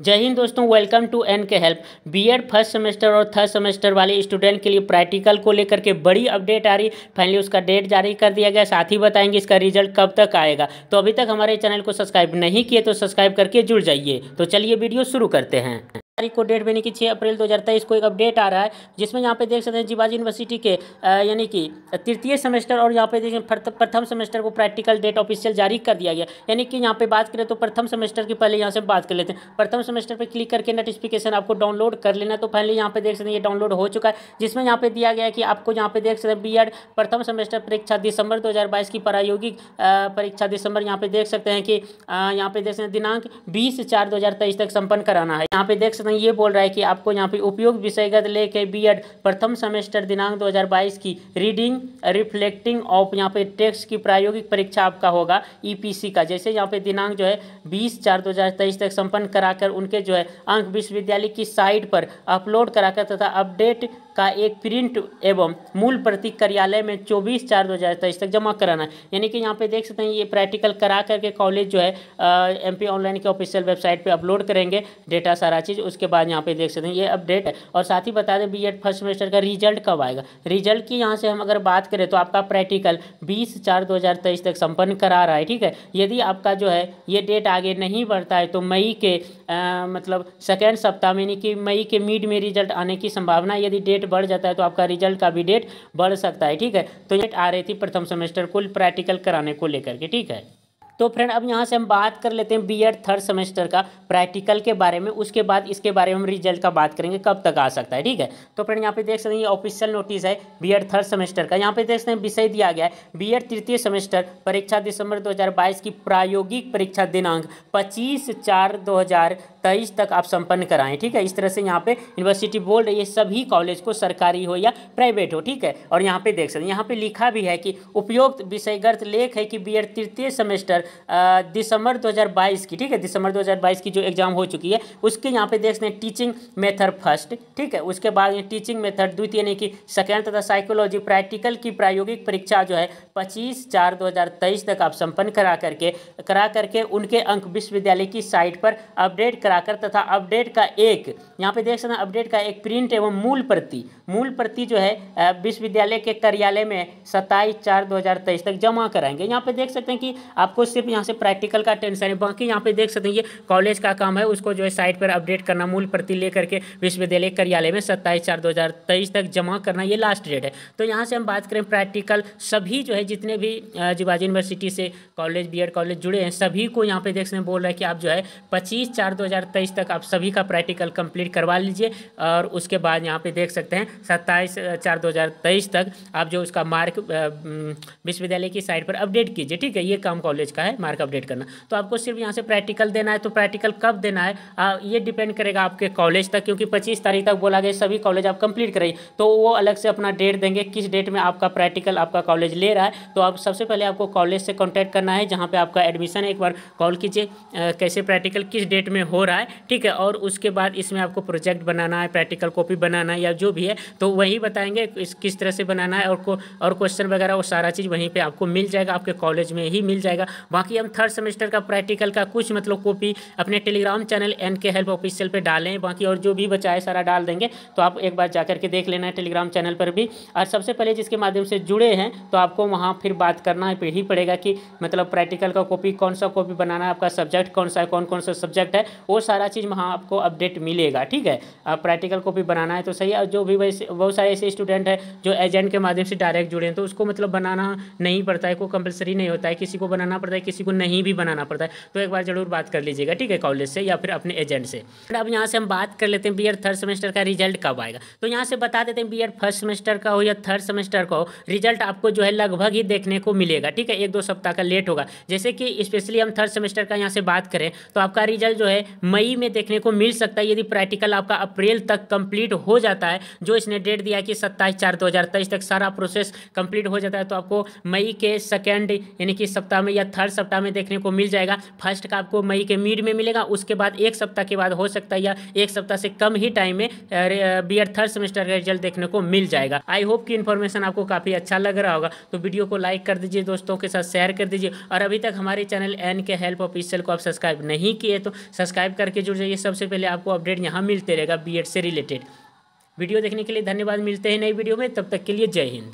जय हिंद दोस्तों welcome to N K help B Ed first semester और थर्ड सेमेस्टर वाले स्टूडेंट के लिए प्रैक्टिकल को लेकर के बड़ी अपडेट आ रही। फाइनली उसका डेट जारी कर दिया गया, साथ ही बताएँगे इसका रिज़ल्ट कब तक आएगा। तो अभी तक हमारे चैनल को सब्सक्राइब नहीं किए तो सब्सक्राइब करके जुड़ जाइए। तो चलिए वीडियो शुरू करते हैं। तारीख को डेट बनी कि छः अप्रैल दो हज़ार तेईस को एक अपडेट आ रहा है, जिसमें यहाँ पे देख सकते हैं जीवाजी यूनिवर्सिटी के यानी कि तृतीय सेमेस्टर और यहाँ पे देखें प्रथम सेमेस्टर को प्रैक्टिकल डेट ऑफिशियल जारी कर दिया गया। यानी कि यहाँ पे बात करें तो प्रथम सेमेस्टर की पहले यहाँ से बात कर लेते हैं। प्रथम सेमेस्टर पर क्लिक करके नोटिफिकेशन आपको डाउनलोड कर लेना तो पहले यहाँ पे देख सकते हैं ये डाउनलोड हो चुका है, जिसमें यहाँ पे दिया गया कि आपको यहाँ पे देख सकते हैं बी प्रथम सेमेस्टर परीक्षा दिसंबर दो हज़ार बाईस की प्रायोगिक परीक्षा दिसंबर यहाँ पे देख सकते हैं कि यहाँ पे देख सकते हैं दिनांक बीस चार दो तक संपन्न कराना है। यहाँ पे देख सकते हैं ये बोल रहा है कि आपको यहाँ पे उपयोग विषयगत लेके बीएड प्रथम सेमेस्टर दिनांक 2022 की। रीडिंग रिफ्लेक्टिंग ऑफ़ यहाँ पे टेक्स्ट की प्रायोगिक परीक्षा आपका होगा ईपीसी का। जैसे यहाँ पे दिनांक जो है 20 चार 2023 तक संपन्न कराकर उनके जो है, अंक विश्वविद्यालय की साइट पर अपलोड कराकर तथा अपडेट का एक प्रिंट एवं मूल प्रति कार्यालय में 24 चार दो हज़ार तेईस तक जमा कराना है। यानी कि यहाँ पे देख सकते हैं ये प्रैक्टिकल करा करके कॉलेज जो है एमपी ऑनलाइन के ऑफिशियल वेबसाइट पे अपलोड करेंगे डेटा सारा चीज़। उसके बाद यहाँ पे देख सकते हैं ये अपडेट है। और साथ ही बता दें बी एड फ़र्स्ट सेमेस्टर का रिज़ल्ट कब आएगा? रिज़ल्ट की यहाँ से हम अगर बात करें तो आपका प्रैक्टिकल बीस चार दो हज़ार तेईस तक संपन्न करा रहा है ठीक है? यदि आपका जो है ये डेट आगे नहीं बढ़ता है तो मई के आ, मतलब सेकेंड सप्ताह में यानी कि मई के मिड में रिज़ल्ट आने की संभावना यदि डेट बढ़ जाता है तो आपका रिज़ल्ट का भी डेट बढ़ सकता है, ठीक है? तो डेट आ रही थी प्रथम सेमेस्टर को प्रैक्टिकल कराने को लेकर के, ठीक है? तो फ्रेंड अब यहाँ से हम बात कर लेते हैं बीएड थर्ड सेमेस्टर का प्रैक्टिकल के बारे में। उसके बाद इसके बारे में हम रिज़ल्ट का बात करेंगे, कब तक आ सकता है, ठीक है? तो फ्रेंड यहाँ पे देख सकते हैं, ये ऑफिशियल नोटिस है बीएड थर्ड सेमेस्टर का। यहाँ पे देख सकते हैं, विषय दिया गया है। बीएड तृतीय सेमेस्टर परीक्षा दिसंबर दो हज़ार बाईस की प्रायोगिक परीक्षा दिनांक पच्चीस चार दो तेईस तक आप संपन्न कराएँ, ठीक है? इस तरह से यहाँ पे यूनिवर्सिटी बोल रही है, सभी कॉलेज को सरकारी हो या प्राइवेट हो, ठीक है? और यहाँ पे देख सकते हैं, यहाँ पे लिखा भी है कि उपयुक्त विषयगत लेख है कि बी तृतीय सेमेस्टर दिसंबर 2022 की, ठीक है? दिसंबर 2022 की जो एग्ज़ाम हो चुकी है, उसके यहाँ पे देख सकते हैं टीचिंग मेथड फ़र्स्ट ठीक है? उसके बाद टीचिंग मेथड द्वितीय यानी कि सेकेंड तथा साइकोलॉजी प्रैक्टिकल की प्रायोगिक परीक्षा जो है, पच्चीस चार दो तक आप संपन्न करा करके करा करके उनके अंक विश्वविद्यालय की साइट पर अपडेट कराकर तथा अपडेट का एक, यहाँ पे देख सकते हैं अपडेट का एक प्रिंट एवं मूल प्रति मूल प्रति जो है विश्वविद्यालय के कार्यालय में सत्ताईस चार दो तक जमा कराएँगे। यहाँ पे देख सकते हैं कि आपको सिर्फ़ यहाँ से प्रैक्टिकल का टेंशन है। बाकी यहाँ पे देख सकते हैं, ये कॉलेज का काम है, उसको जो है साइट पर अपडेट करना, मूल प्रति लेकर के विश्वविद्यालय कार्यालय में सत्ताईस चार दो तक जमा करना ये लास्ट डेट है। तो यहाँ से हम बात करें प्रैक्टिकल सभी जो है जितने भी जीवाजी यूनिवर्सिटी से कॉलेज बी कॉलेज जुड़े हैं, सभी को यहाँ पे देख सकते हैं, बोल रहे हैं कि आप जो है पच्चीस चार दो तक आप सभी का प्रैक्टिकल कंप्लीट करवा लीजिए और उसके बाद यहाँ पे देख सकते हैं, सत्ताईस चार दो तक आप जो उसका मार्क विश्वविद्यालय की साइट पर अपडेट कीजिए। ठीक है, ये काम कॉलेज का है। मार्क अपडेट करना। तो आपको सिर्फ़ यहाँ से प्रैक्टिकल देना है तो प्रैक्टिकल कब देना है? आ, ये डिपेंड करेगा आपके कॉलेज तक क्योंकि पच्चीस तारीख तक बोला गया सभी कॉलेज आप कंप्लीट करिए तो वो अलग से अपना डेट देंगे किस डेट में आपका प्रैक्टिकल आपका कॉलेज ले रहा है। तो आप सबसे पहले आपको कॉलेज से कॉन्टैक्ट करना है जहाँ पर आपका एडमिशन एक बार कॉल कीजिए कैसे प्रैक्टिकल किस डेट में हो रहा है ठीक है? और उसके बाद इसमें आपको प्रोजेक्ट बनाना है प्रैक्टिकल कॉपी बनाना है या जो भी है तो वही बताएँगे इस किस तरह से बनाना है और को और क्वेश्चन वगैरह वो सारा चीज़ वहीं पे आपको मिल जाएगा आपके कॉलेज में ही मिल जाएगा। बाकी हम थर्ड सेमेस्टर का प्रैक्टिकल का कुछ मतलब कॉपी अपने Telegram channel N K help official पर डालें। बाकी और जो भी बचा है सारा डाल देंगे। तो आप एक बार जा करके देख लेना है टेलीग्राम चैनल पर भी। और सबसे पहले जिसके माध्यम से जुड़े हैं तो आपको वहाँ फिर बात करना ही पड़ेगा कि मतलब प्रैक्टिकल का कॉपी कौन सा कॉपी बनाना है, आपका सब्जेक्ट कौन सा है कौन कौन सा सब्जेक्ट है, वो सारा चीज़ वहाँ आपको अपडेट मिलेगा, ठीक है? आप प्रैक्टिकल कॉपी बनाना है तो सही है। जो भी वैसे, बहुत सारे ऐसे स्टूडेंट हैं जो एजेंट के माध्यम से डायरेक्ट जुड़े हैं तो उसको मतलब बनाना नहीं पड़ता है, कोई कंपलसरी नहीं होता है, किसी को बनाना पड़ता है किसी को नहीं भी बनाना पड़ता है तो एक बार ज़रूर बात कर लीजिएगा, ठीक है, कॉलेज से या फिर अपने एजेंट से। अब यहाँ से हम बात कर लेते हैं बी थर्ड सेमेस्टर का रिज़ल्ट कब आएगा? तो यहाँ से बता देते हैं बी फ़र्स्ट सेमेस्टर का हो या थर्ड सेमेस्टर का हो रिज़ल्ट आपको जो है लगभग ही देखने को मिलेगा, ठीक है, एक दो सप्ताह का लेट होगा। जैसे कि स्पेशली हम थर्ड सेमेस्टर का यहाँ से बात करें तो आपका रिज़ल्ट जो है मई में देखने को मिल सकता है, यदि प्रैक्टिकल आपका अप्रैल तक कंप्लीट हो जाता है, जो इसने डेट दिया कि सत्ताईस चार दो हज़ार तेईस तक सारा प्रोसेस कंप्लीट हो जाता है तो आपको मई के सेकेंड यानी कि सप्ताह में या थर्ड हर सप्ताह में देखने को मिल जाएगा। फ़र्स्ट का आपको मई के मिड में मिलेगा, उसके बाद एक सप्ताह के बाद हो सकता है या एक सप्ताह से कम ही टाइम में बी एड थर्ड सेमेस्टर का रिज़ल्ट देखने को मिल जाएगा। आई होप कि इन्फॉर्मेशन आपको काफ़ी अच्छा लग रहा होगा। तो वीडियो को लाइक कर दीजिए, दोस्तों के साथ शेयर कर दीजिए। और अभी तक हमारे channel N K help official को आप सब्सक्राइब नहीं किए तो सब्सक्राइब करके जुड़ जाइए। सबसे पहले आपको अपडेट यहाँ मिलते रहेगा बी से रिलेटेड वीडियो देखने के लिए धन्यवाद। मिलते हैं नई वीडियो में। तब तक के लिए जय हिंद।